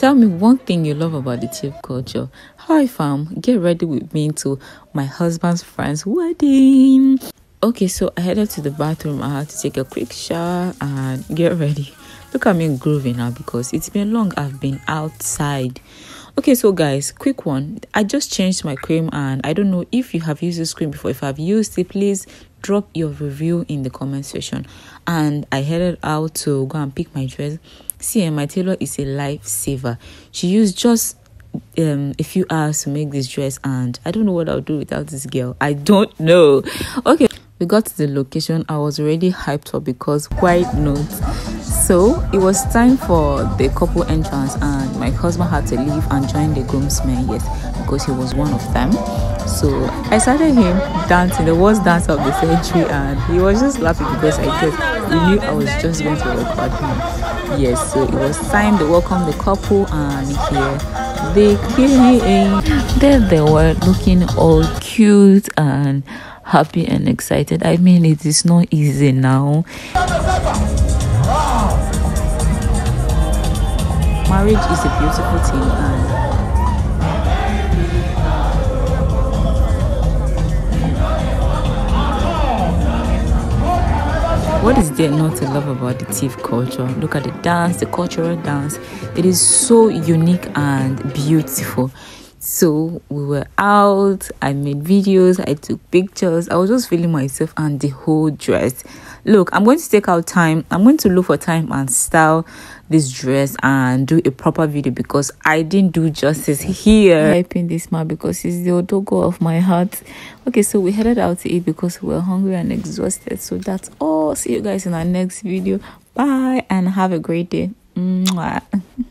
Tell me one thing you love about the Tiv culture. Hi fam, get ready with me to my husband's friend's wedding. Okay, so I headed to the bathroom. I had to take a quick shower and get ready. Look at me grooving now because it's been long I've been outside. Okay, so guys, quick one. I just changed my cream and I don't know if you have used this cream before. If I've used it, please drop your review in the comment section. And I headed out to go and pick my dress. See my tailor is a lifesaver. She used just um a few hours to make this dress and i don't know what i'll do without this girl. I don't know. Okay we got to the location. I was already hyped up because white notes. So it was time for the couple entrance and my husband had to leave and join the groomsmen yes because he was one of them so i started him dancing the worst dance of the century and he was just laughing because i guess he knew i was just going to record him. Yes so it was time to welcome the couple and here they came there they were looking all cute and happy and excited. I mean it is not easy now. Marriage is a beautiful thing and What is there not to love about the Tiv culture? Look at the dance, the cultural dance. It is so unique and beautiful. So we were out, I made videos, I took pictures, I was just feeling myself and the whole dress. Look, I'm going to take out time, I'm going to look for time and style this dress and do a proper video because I didn't do justice here. Hyping this man because he's the otogo of my heart. Okay, so we headed out to eat because we are hungry and exhausted. So that's all. See you guys in our next video. Bye and have a great day. Mwah.